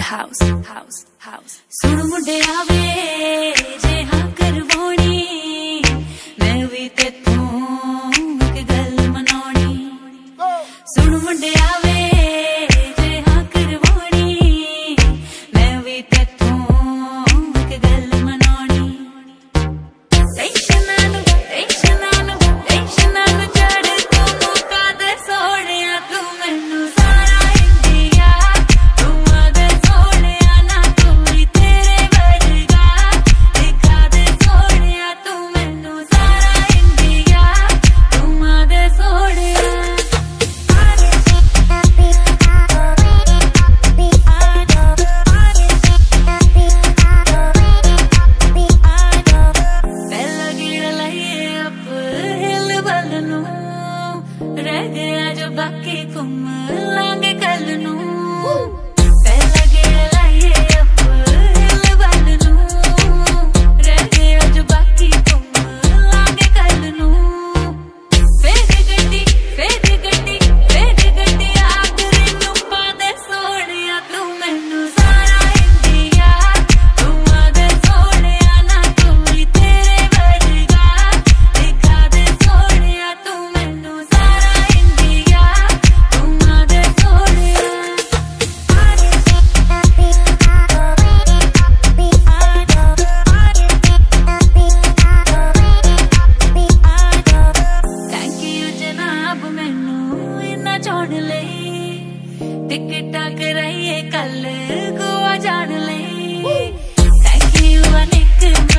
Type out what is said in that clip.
house, house, house. Sunu mudde aave. laki ku melanggar ਜਾਣ ਲਈ ਟਿਕਟਾਂ ਕਰਾਈਏ ਕੱਲ ਗੋਆ ਜਾਣ ਲਈ ਥੈਂਕ ਯੂ ਅਨਿਕ